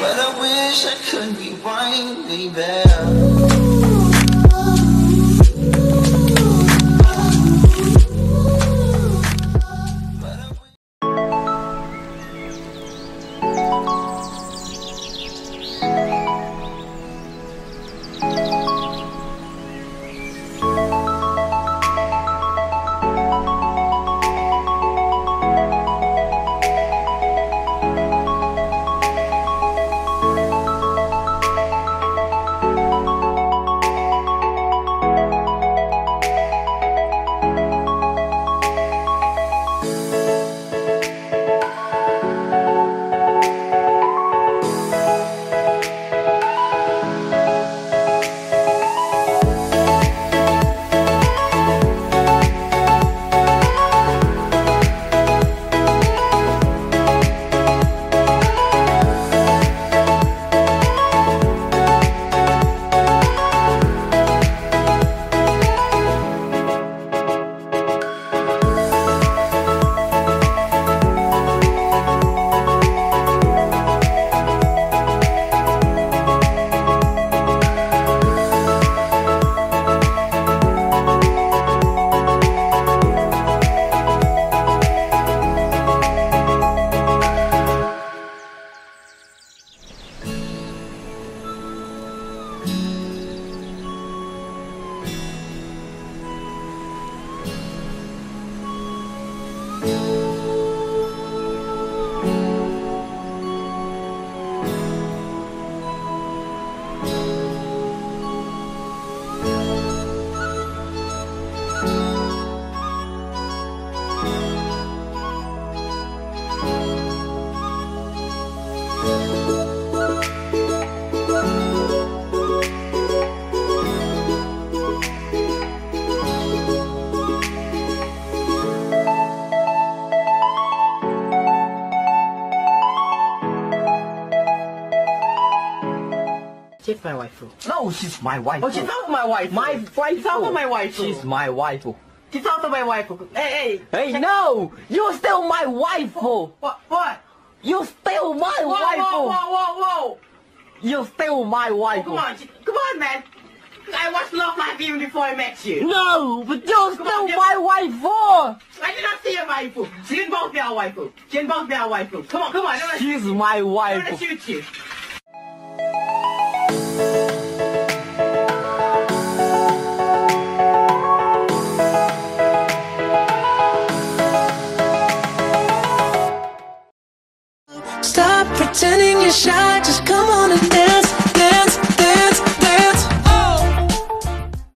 But I wish I could rewind, baby. She's my wife. No, she's my wife. Oh, she's not my wife. my wife. She's not my wife. She's my wife. She's not my wife. Hey, hey. Hey, no! You're still my wife. What? What? You're still my Whoa, wife. whoa, whoa, whoa, whoa. You're still my wife. Come on, come on, man. I watched Love Life even before I met you. No, but you're Come still on, my wife. I did not see a waifu. She can both be our waifu. She can both be our waifu. Come on, come on. I don't want to She's my wife. want to shoot you. Stop